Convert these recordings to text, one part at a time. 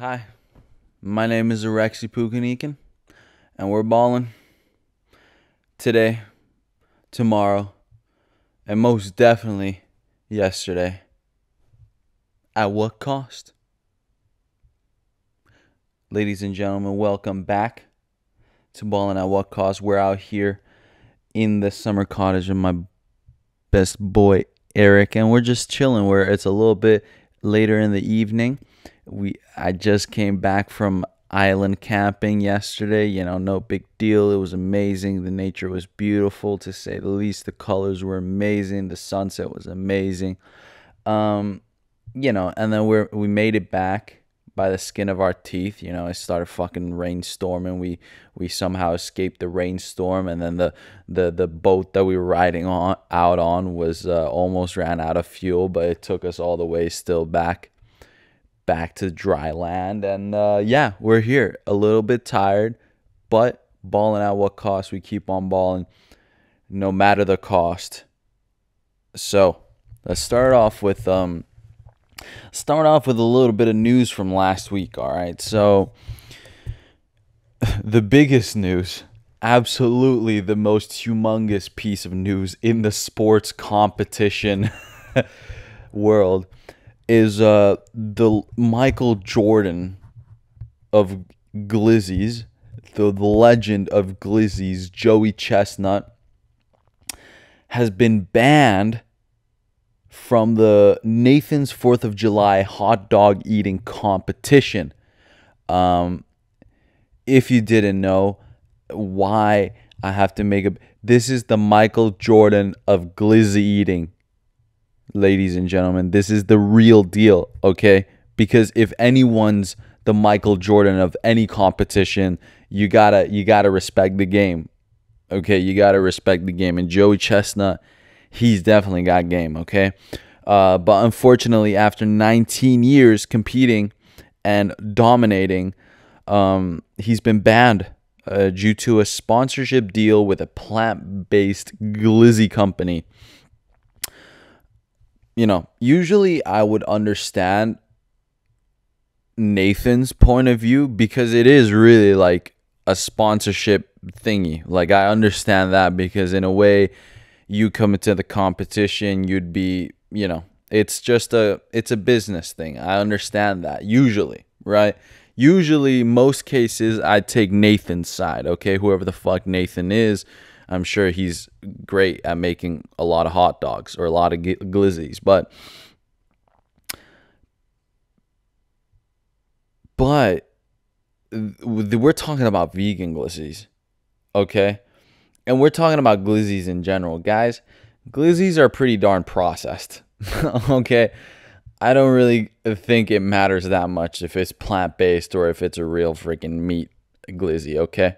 Hi, my name is Arexi Pukeniken, and we're balling today, tomorrow, and most definitely yesterday. At what cost? Ladies and gentlemen, welcome back to Balling at What Cost. We're out here in the summer cottage of my best boy Eric, and we're just chilling. Where it's a little bit later in the evening. We I just came back from island camping yesterday. You know, no big deal. It was amazing. The nature was beautiful to say the least. The colors were amazing. The sunset was amazing. Um, you know, and then we're we made it back by the skin of our teeth. You know, it started fucking rainstorming. We we somehow escaped the rainstorm, and then the the the boat that we were riding on out on was uh, almost ran out of fuel, but it took us all the way still back back to dry land. And uh, yeah, we're here a little bit tired, but balling at what cost? We keep on balling, no matter the cost. So let's start off with um start off with a little bit of news from last week. All right. So, the biggest news, absolutely the most humongous piece of news in the sports competition world is uh, the Michael Jordan of Glizzy's, the, the legend of Glizzy's, Joey Chestnut, has been banned from the Nathan's Fourth of July hot dog eating competition. Um, if you didn't know why I have to make a this is the Michael Jordan of glizzy eating. Ladies and gentlemen, this is the real deal, okay? Because if anyone's the Michael Jordan of any competition, you got to you got to respect the game. Okay, you got to respect the game and Joey Chestnut he's definitely got game, okay? Uh, but unfortunately, after 19 years competing and dominating, um, he's been banned uh, due to a sponsorship deal with a plant based glizzy company. You know, usually I would understand Nathan's point of view because it is really like a sponsorship thingy. Like, I understand that because, in a way, you come into the competition, you'd be, you know, it's just a it's a business thing. I understand that usually, right? Usually most cases I take Nathan's side, okay? Whoever the fuck Nathan is, I'm sure he's great at making a lot of hot dogs or a lot of glizzies, but but we're talking about vegan glizzies, okay? and we're talking about glizzies in general, guys. Glizzies are pretty darn processed. okay. I don't really think it matters that much if it's plant based or if it's a real freaking meat glizzy, okay?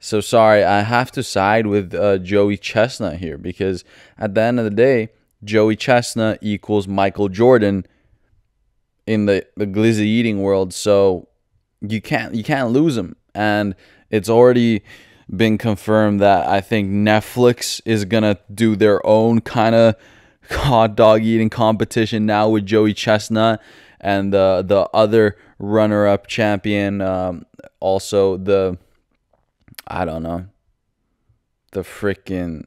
So sorry, I have to side with uh, Joey Chestnut here because at the end of the day, Joey Chestnut equals Michael Jordan in the, the glizzy eating world. So you can't you can't lose him, and it's already been confirmed that I think Netflix is gonna do their own kind of hot dog eating competition now with Joey Chestnut and the the other runner up champion. Um, also the I don't know the freaking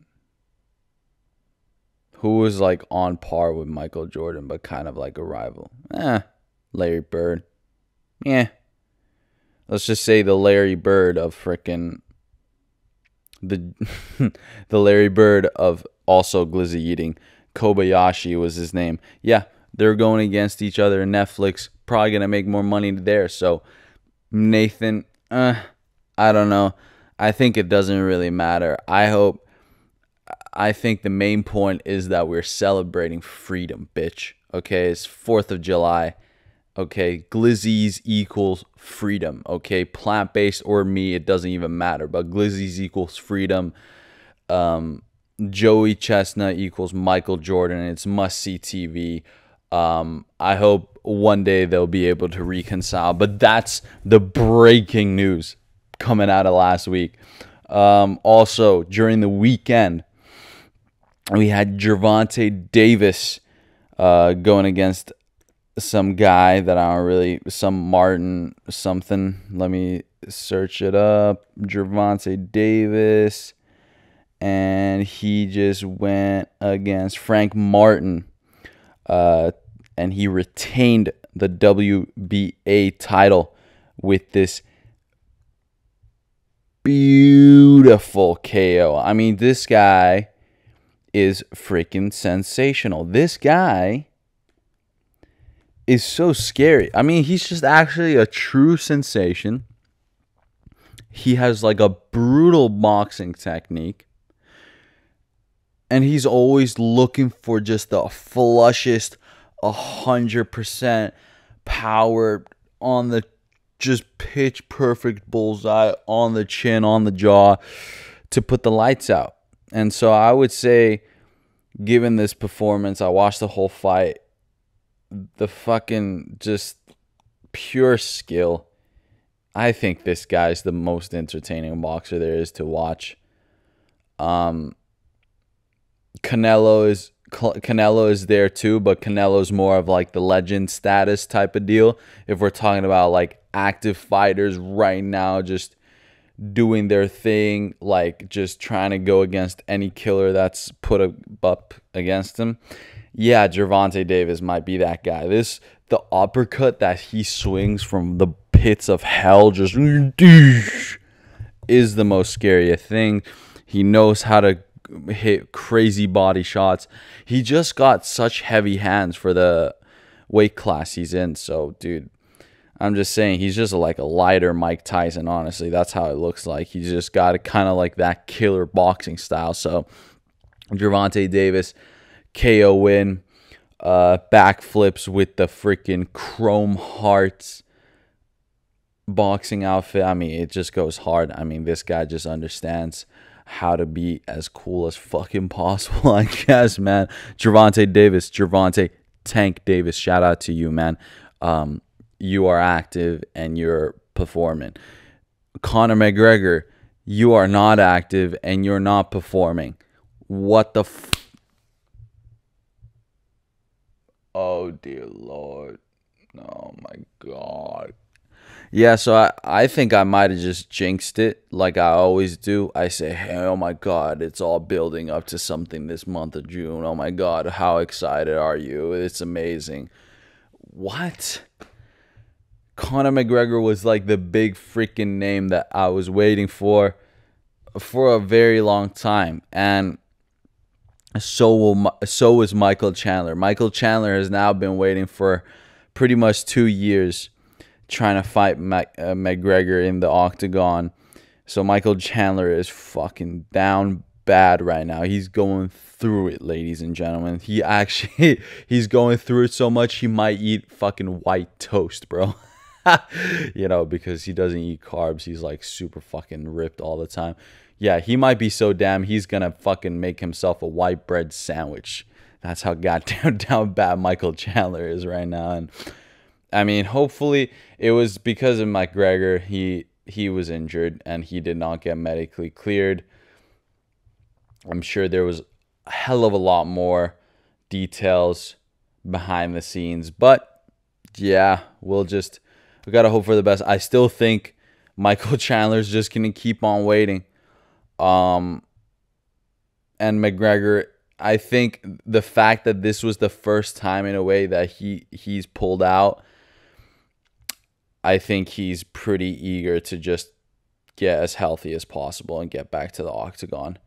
who was like on par with Michael Jordan but kind of like a rival. Eh, Larry Bird. Yeah. Let's just say the Larry Bird of freaking the the Larry Bird of also glizzy eating. Kobayashi was his name. Yeah, they're going against each other. Netflix probably gonna make more money there. So Nathan, uh, I don't know. I think it doesn't really matter. I hope. I think the main point is that we're celebrating freedom, bitch. Okay, it's Fourth of July. Okay, glizzies equals freedom. Okay, plant based or me, it doesn't even matter. But glizzies equals freedom. Um, Joey Chestnut equals Michael Jordan. It's must see TV. Um, I hope one day they'll be able to reconcile. But that's the breaking news coming out of last week. Um, also, during the weekend, we had Gervonta Davis uh, going against some guy that I don't really some Martin something. Let me search it up. Gervonta Davis, and he just went against Frank Martin, uh, and he retained the WBA title with this beautiful KO. I mean, this guy is freaking sensational. This guy is so scary. I mean, he's just actually a true sensation. He has like a brutal boxing technique. And he's always looking for just the flushest, 100% power on the just pitch perfect bullseye on the chin, on the jaw to put the lights out. And so I would say, given this performance, I watched the whole fight. The fucking just pure skill. I think this guy's the most entertaining boxer there is to watch. Um, Canelo is Canelo is there too, but Canelo's more of like the legend status type of deal. If we're talking about like active fighters right now, just doing their thing, like just trying to go against any killer that's put up against him. Yeah, Gervonta Davis might be that guy. This the uppercut that he swings from the pits of hell just is the most scary thing. He knows how to hit crazy body shots. He just got such heavy hands for the weight class he's in. So, dude, I'm just saying he's just like a lighter Mike Tyson. Honestly, that's how it looks like. He's just got kind of like that killer boxing style. So, Gervonta Davis, KO win, uh, backflips with the freaking chrome hearts boxing outfit. I mean, it just goes hard. I mean, this guy just understands how to be as cool as fucking possible, I guess, man. Gervonta Davis, Gervonta Tank Davis, shout out to you, man. Um, you are active and you're performing. Conor McGregor, you are not active and you're not performing. What the f- Oh dear lord. Oh my god. Yeah, so I, I think I might have just jinxed it like I always do. I say, hey, oh my God, it's all building up to something this month of June. Oh my God, how excited are you? It's amazing. What? Conor McGregor was like the big freaking name that I was waiting for for a very long time. And so will so was Michael Chandler. Michael Chandler has now been waiting for pretty much 2 years trying to fight Mac- uh, McGregor in the octagon. So Michael Chandler is fucking down bad right now. He's going through it, ladies and gentlemen. He actually he's going through it so much he might eat fucking white toast, bro. you know, because he doesn't eat carbs. He's like super fucking ripped all the time. Yeah, he might be so damn he's gonna fucking make himself a white bread sandwich. That's how goddamn down bad Michael Chandler is right now. And I mean, hopefully it was because of McGregor. He he was injured and he did not get medically cleared. I'm sure there was a hell of a lot more details behind the scenes, but yeah, we'll just we gotta hope for the best. I still think Michael Chandler's just gonna keep on waiting. Um, and McGregor, I think the fact that this was the first time in a way that he he's pulled out I think he's pretty eager to just get as healthy as possible and get back to the octagon.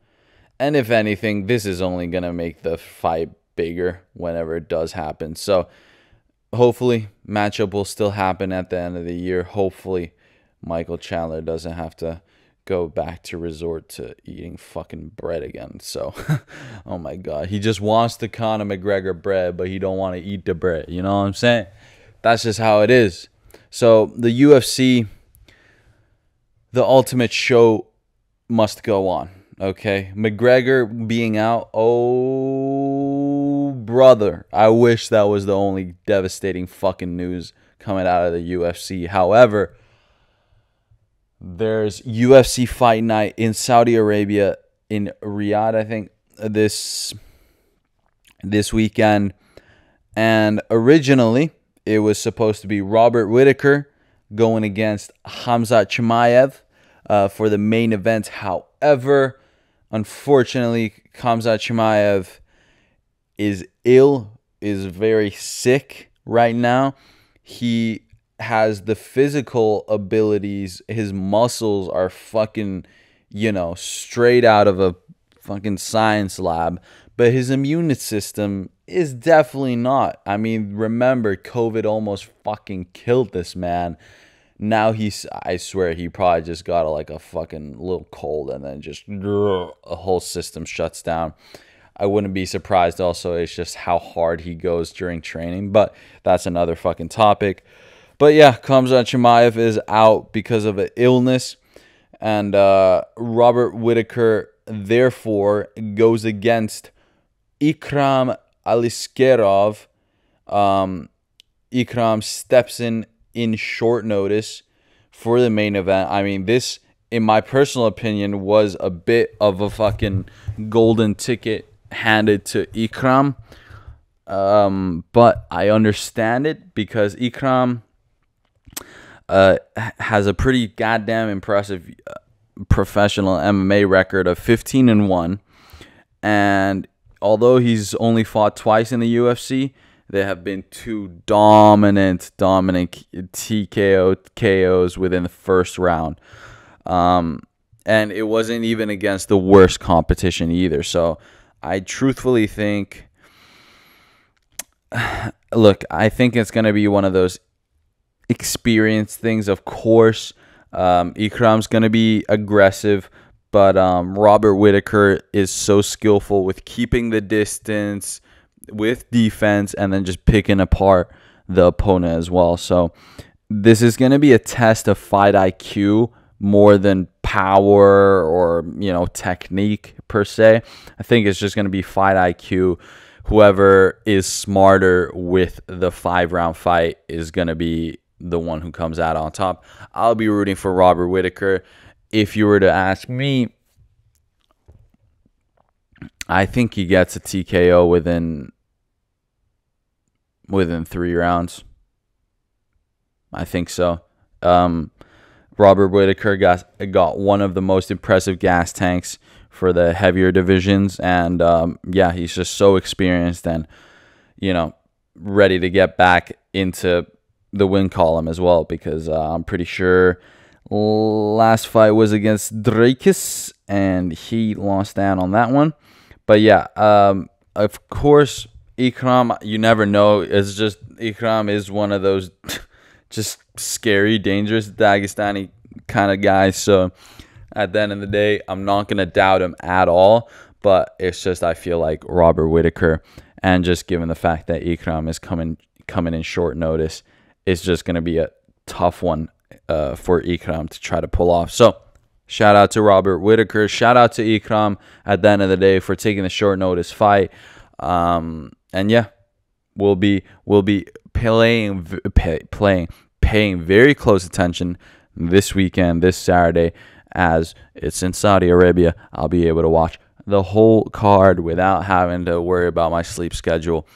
And if anything, this is only going to make the fight bigger whenever it does happen. So hopefully, matchup will still happen at the end of the year. Hopefully, Michael Chandler doesn't have to go back to resort to eating fucking bread again. So, oh my god, he just wants the Conor McGregor bread, but he don't want to eat the bread. You know what I'm saying? That's just how it is. So the UFC, the ultimate show must go on. Okay, McGregor being out. Oh, brother, I wish that was the only devastating fucking news coming out of the UFC. However, there's UFC Fight Night in Saudi Arabia in Riyadh, I think this this weekend, and originally it was supposed to be Robert Whitaker going against Khamzat Chimaev uh, for the main event. However, unfortunately, Khamzat Chimaev is ill, is very sick right now. He has the physical abilities. His muscles are fucking, you know, straight out of a fucking science lab. But his immune system is definitely not. I mean, remember, COVID almost fucking killed this man. Now he's, I swear, he probably just got a, like a fucking little cold and then just a whole system shuts down. I wouldn't be surprised also, it's just how hard he goes during training, but that's another fucking topic. But yeah, Khamzat Chimaev is out because of an illness. And uh, Robert Whitaker, therefore, goes against Ikram Aliskerov. Um, Ikram steps in in short notice for the main event. I mean, this, in my personal opinion, was a bit of a fucking golden ticket handed to Ikram. Um, but I understand it because Ikram uh, has a pretty goddamn impressive uh, professional MMA record of 15 and 1. And although he's only fought twice in the UFC, there have been two dominant, dominant TKO KOs within the first round. Um, and it wasn't even against the worst competition either. So I truthfully think look, I think it's going to be one of those experience things. Of course, um, Ikram's going to be aggressive, but um, Robert Whitaker is so skillful with keeping the distance, with defense, and then just picking apart the opponent as well. So this is going to be a test of fight IQ more than power or you know technique per se. I think it's just going to be fight IQ whoever is smarter with the five round fight is going to be the one who comes out on top. I'll be rooting for Robert Whitaker. If you were to ask me, I think he gets a TKO within within three rounds. I think so. Um, Robert Whitaker got got one of the most impressive gas tanks for the heavier divisions. And um, yeah, he's just so experienced and, you know, ready to get back into the win column as well because uh, I'm pretty sure last fight was against Dricus and he lost down on that one. But yeah, um, of course, Ikram, you never know. It's just Ikram is one of those just scary, dangerous Dagestani kind of guys. So at the end of the day, I'm not going to doubt him at all. But it's just I feel like Robert Whitaker, and just given the fact that Ikram is coming coming in short notice, it's just going to be a tough one uh, for Ikram to try to pull off. So shout out to Robert Whitaker. Shout out to Ikram at the end of the day for taking the short notice fight. Um, and yeah, we'll be we'll be playing pay, playing paying very close attention this weekend, this Saturday as it's in Saudi Arabia, I'll be able to watch the whole card without having to worry about my sleep schedule.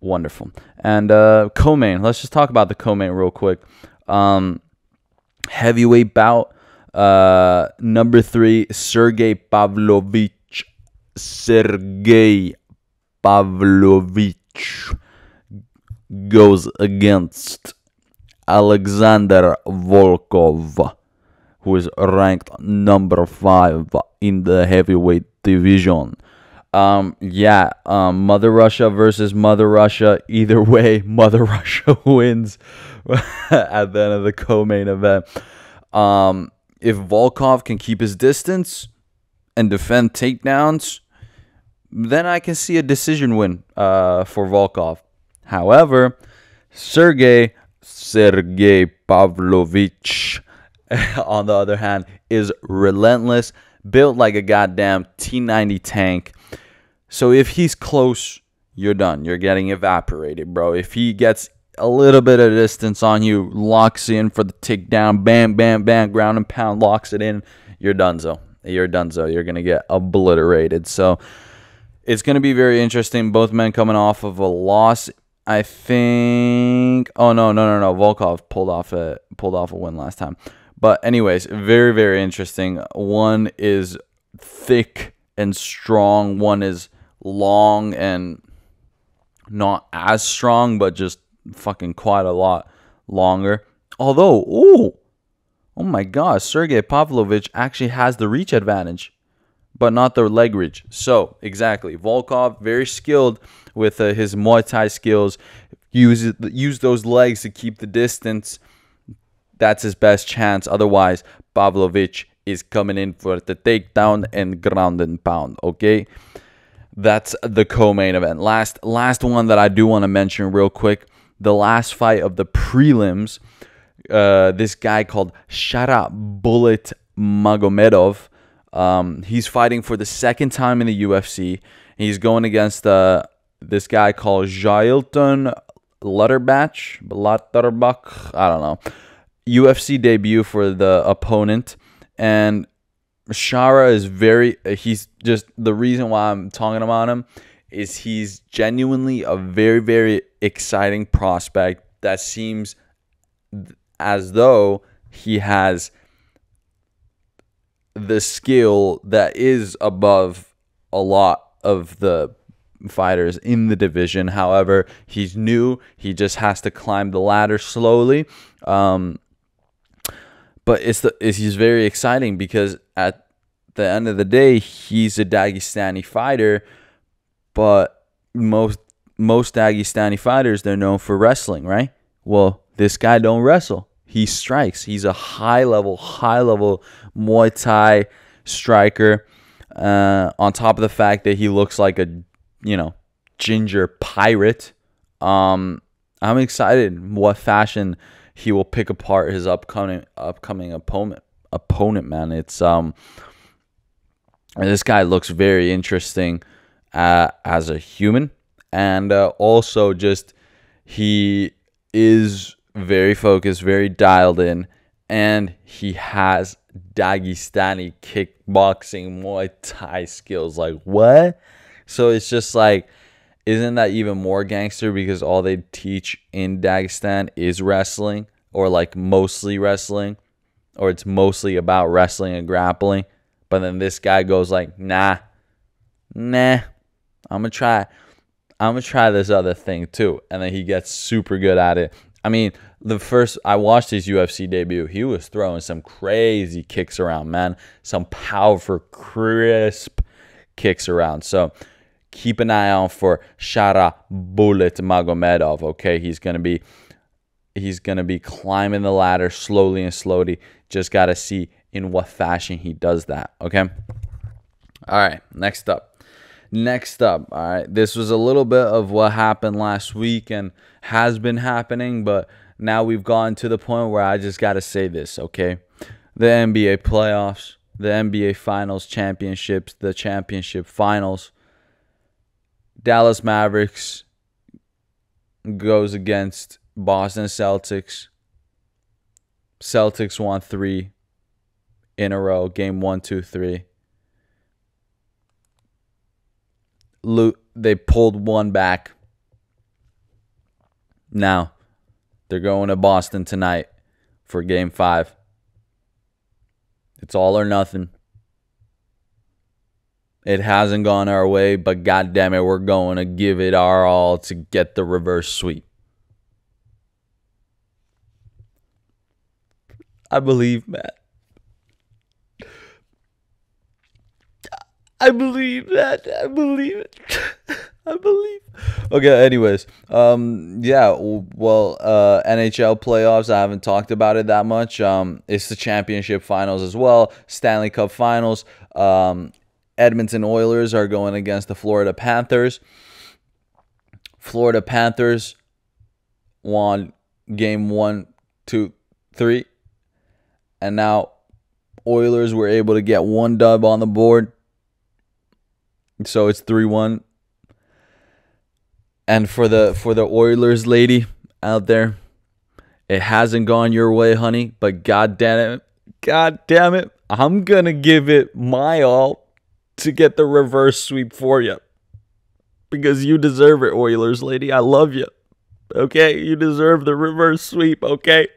Wonderful. And uh, co-main, let's just talk about the co-main real quick. Um, heavyweight bout, uh, number three, Sergey Pavlovich. Sergey Pavlovich goes against Alexander Volkov who is ranked number five in the heavyweight division. Um, yeah, um, Mother Russia versus Mother Russia. Either way, Mother Russia wins at the end of the co-main event. Um, if Volkov can keep his distance and defend takedowns, then I can see a decision win uh, for Volkov. However, Sergey Sergey Pavlovich on the other hand, is relentless, built like a goddamn T90 tank. So if he's close, you're done. You're getting evaporated, bro. If he gets a little bit of distance on you, locks in for the takedown, bam, bam, bam, ground and pound, locks it in, you're done, so. You're done, so. You're going to get obliterated. So it's going to be very interesting. Both men coming off of a loss. I think. Oh no, no, no, no. Volkov pulled off a pulled off a win last time. But anyways, very very interesting. One is thick and strong. One is long and not as strong, but just fucking quite a lot longer. Although, oh, oh my God, Sergey Pavlovich actually has the reach advantage, but not the leg reach. So exactly, Volkov very skilled with uh, his Muay Thai skills. Use use those legs to keep the distance. That's his best chance. Otherwise, Pavlovich is coming in for the takedown and ground and pound. Okay that's the co-main event. Last last one that I do want to mention real quick. The last fight of the prelims. Uh, this guy called Shara Bullet Magomedov. Um, he's fighting for the second time in the UFC. He's going against uh, this guy called Jailton Lutterbach. Lutterbach. I don't know. UFC debut for the opponent. And Shara is very he's just the reason why I'm talking about him is he's genuinely a very very exciting prospect that seems as though he has the skill that is above a lot of the fighters in the division. However, he's new. He just has to climb the ladder slowly. Um, but it's the it's, he's very exciting because at the end of the day, he's a Dagestani fighter, but most most Dagestani fighters they're known for wrestling, right? Well, this guy don't wrestle. He strikes. He's a high level, high level Muay Thai striker. Uh, on top of the fact that he looks like a, you know, ginger pirate. Um, I'm excited what fashion he will pick apart his upcoming upcoming opponent opponent man it's um this guy looks very interesting uh, as a human and uh, also just he is very focused very dialed in and he has Dagestani kickboxing Muay Thai skills like what so it's just like isn't that even more gangster because all they teach in Dagestan is wrestling or like mostly wrestling or it's mostly about wrestling and grappling. But then this guy goes like, nah, nah, I'm gonna try. I'm gonna try this other thing too. And then he gets super good at it. I mean, the first I watched his UFC debut, he was throwing some crazy kicks around, man. Some powerful, crisp kicks around. So keep an eye out for Shara Bullet Magomedov. Okay, he's gonna be he's gonna be climbing the ladder slowly and slowly. Just gotta see in what fashion he does that. Okay. All right. Next up. Next up. All right. This was a little bit of what happened last week and has been happening, but now we've gotten to the point where I just gotta say this. Okay. The NBA playoffs, the NBA Finals championships, the championship finals Dallas Mavericks goes against Boston Celtics. Celtics won three in a row. Game one, two, three. They pulled one back. Now they're going to Boston tonight for game five. It's all or nothing. It hasn't gone our way, but God damn it, we're going to give it our all to get the reverse sweep. I believe, Matt. I believe that. I believe it. I believe. Okay, anyways. Um yeah, well, uh NHL playoffs, I haven't talked about it that much. Um it's the championship finals as well, Stanley Cup finals. Um Edmonton Oilers are going against the Florida Panthers. Florida Panthers won game one, two, three. And now Oilers were able to get one dub on the board. So it's 3-1. And for the for the Oilers lady out there, it hasn't gone your way, honey, but god damn it. God damn it. I'm going to give it my all to get the reverse sweep for you. Because you deserve it, Oilers lady. I love you. Okay, you deserve the reverse sweep. Okay,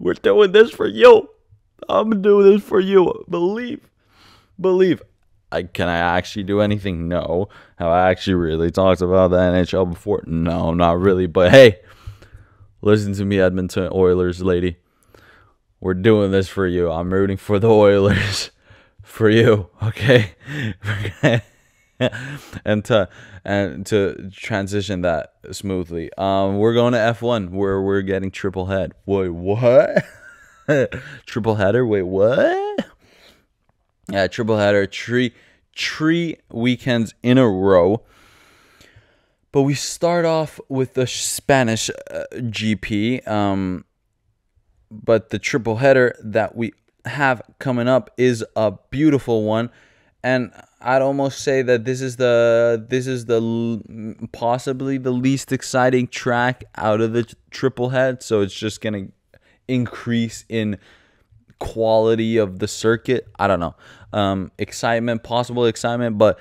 we're doing this for you. I'm doing this for you. Believe, believe. I can I actually do anything? No. Have I actually really talked about the NHL before? No, not really. But hey, listen to me, Edmonton Oilers lady. We're doing this for you. I'm rooting for the Oilers for you. Okay. and to and to transition that smoothly, um, we're going to F1 where we're getting triple head. Wait, what? triple header? Wait, what? Yeah, triple header, three three weekends in a row. But we start off with the Spanish uh, GP. Um, but the triple header that we have coming up is a beautiful one, and I'd almost say that this is the this is the possibly the least exciting track out of the triple head. So it's just gonna increase in quality of the circuit. I don't know. Um, excitement, possible excitement, but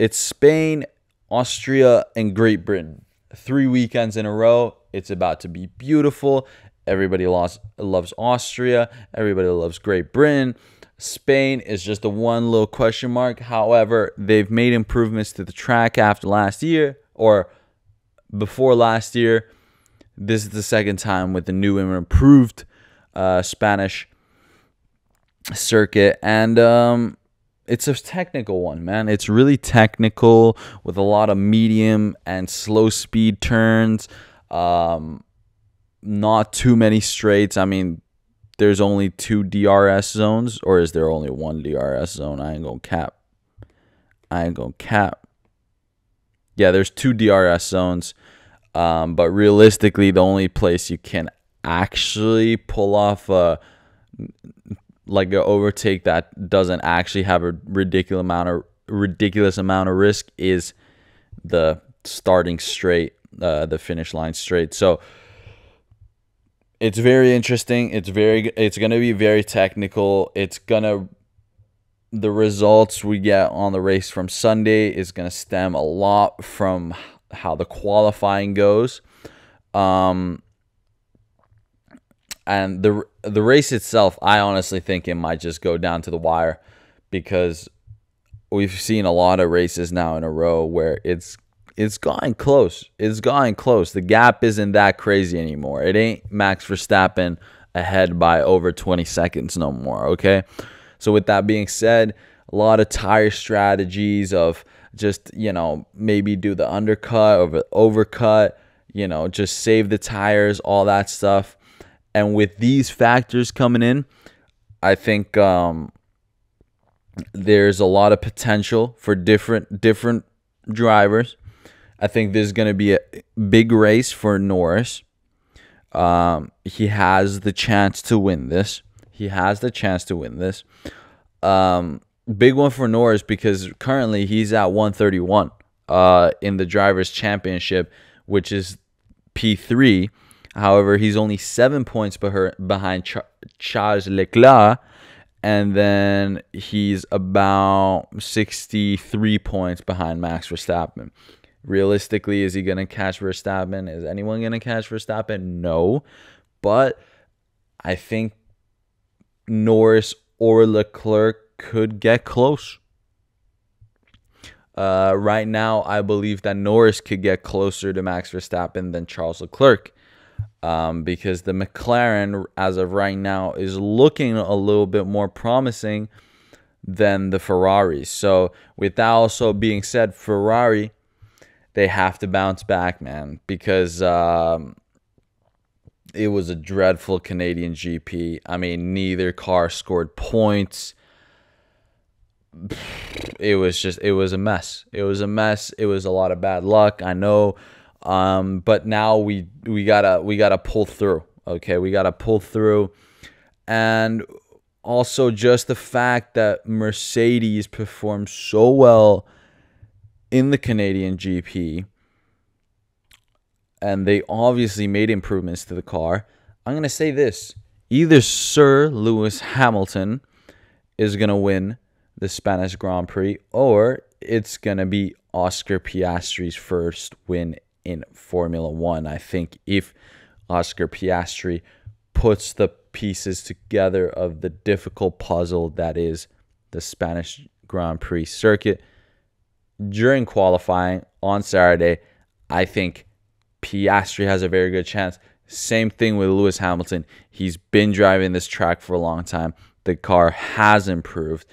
it's Spain, Austria, and Great Britain. Three weekends in a row. It's about to be beautiful. Everybody loves, loves Austria. Everybody loves Great Britain. Spain is just the one little question mark. However, they've made improvements to the track after last year or before last year. This is the second time with the new and improved uh, Spanish circuit, and um, it's a technical one, man. It's really technical with a lot of medium and slow speed turns. Um, not too many straights. I mean, there's only two DRS zones, or is there only one DRS zone? I ain't gonna cap. I ain't gonna cap. Yeah, there's two DRS zones, um, but realistically, the only place you can actually pull off a like an overtake that doesn't actually have a ridiculous amount of ridiculous amount of risk is the starting straight, uh, the finish line straight. So it's very interesting. It's very it's gonna be very technical. It's gonna the results we get on the race from Sunday is gonna stem a lot from how the qualifying goes. Um, and the the race itself, I honestly think it might just go down to the wire because we've seen a lot of races now in a row where it's it's gotten close. It's gotten close. The gap isn't that crazy anymore. It ain't Max Verstappen ahead by over 20 seconds no more, okay? So with that being said, a lot of tire strategies of just, you know, maybe do the undercut or the overcut, you know, just save the tires, all that stuff. And with these factors coming in, I think um, there's a lot of potential for different different drivers. I think there's going to be a big race for Norris. Um, he has the chance to win this. He has the chance to win this. Um, big one for Norris because currently he's at 131 uh, in the drivers' championship, which is P3. However, he's only seven points behind Charles Leclerc, and then he's about 63 points behind Max Verstappen. Realistically, is he going to catch Verstappen? Is anyone going to catch Verstappen? No. But I think Norris or Leclerc could get close. Uh, right now, I believe that Norris could get closer to Max Verstappen than Charles Leclerc um, because the McLaren, as of right now, is looking a little bit more promising than the Ferrari. So, with that also being said, Ferrari, they have to bounce back, man, because um, it was a dreadful Canadian GP. I mean, neither car scored points. It was just, it was a mess. It was a mess. It was a lot of bad luck. I know um, but now we we gotta we gotta pull through. Okay, we gotta pull through, and also just the fact that Mercedes performed so well in the Canadian GP, and they obviously made improvements to the car. I'm gonna say this: either Sir Lewis Hamilton is gonna win the Spanish Grand Prix, or it's gonna be Oscar Piastri's first win in Formula One. I think if Oscar Piastri puts the pieces together of the difficult puzzle that is the Spanish Grand Prix circuit during qualifying on Saturday, I think Piastri has a very good chance. Same thing with Lewis Hamilton. He's been driving this track for a long time. The car has improved.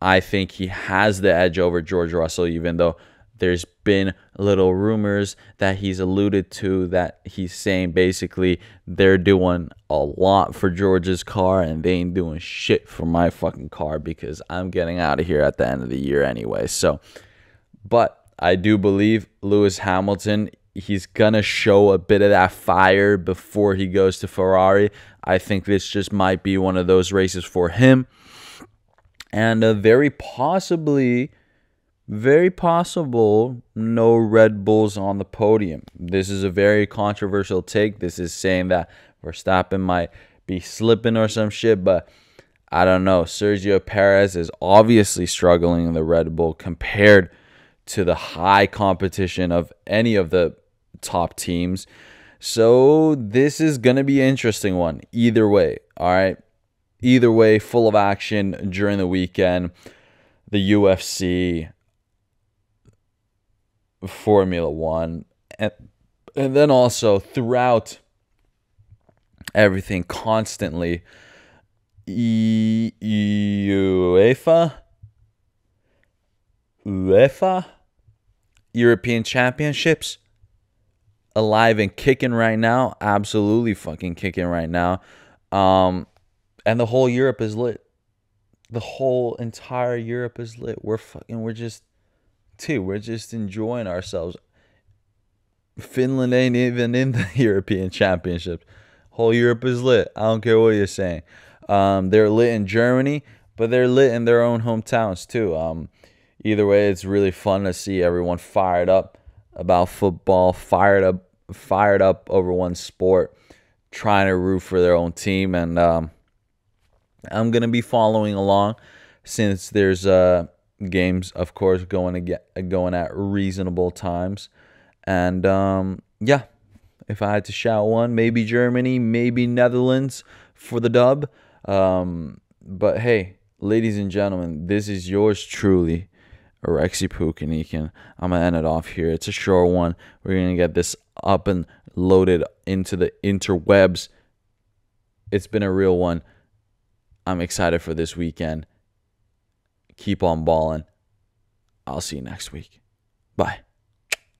I think he has the edge over George Russell, even though there's been little rumors that he's alluded to that he's saying basically they're doing a lot for George's car and they ain't doing shit for my fucking car because I'm getting out of here at the end of the year anyway. So, but I do believe Lewis Hamilton, he's going to show a bit of that fire before he goes to Ferrari. I think this just might be one of those races for him. And uh, very possibly very possible no Red Bulls on the podium. This is a very controversial take. This is saying that Verstappen might be slipping or some shit, but I don't know. Sergio Perez is obviously struggling in the Red Bull compared to the high competition of any of the top teams. So this is going to be an interesting one either way. All right. Either way, full of action during the weekend. The UFC, Formula One, and and then also throughout everything, constantly, UEFA, UEFA, European Championships, alive and kicking right now, absolutely fucking kicking right now, um, and the whole Europe is lit. The whole entire Europe is lit. We're fucking. We're just too. We're just enjoying ourselves. Finland ain't even in the European Championship. Whole Europe is lit. I don't care what you're saying. Um, they're lit in Germany, but they're lit in their own hometowns too. Um, either way, it's really fun to see everyone fired up about football, fired up, fired up over one sport, trying to root for their own team, and um, I'm gonna be following along since there's uh games, of course, going to get going at reasonable times. And um, yeah, if I had to shout one, maybe Germany, maybe Netherlands for the dub. Um, but hey, ladies and gentlemen, this is yours truly, Rexy Pukeniken. I'm gonna end it off here. It's a short one. We're gonna get this up and loaded into the interwebs. It's been a real one. I'm excited for this weekend keep on balling. I'll see you next week. Bye.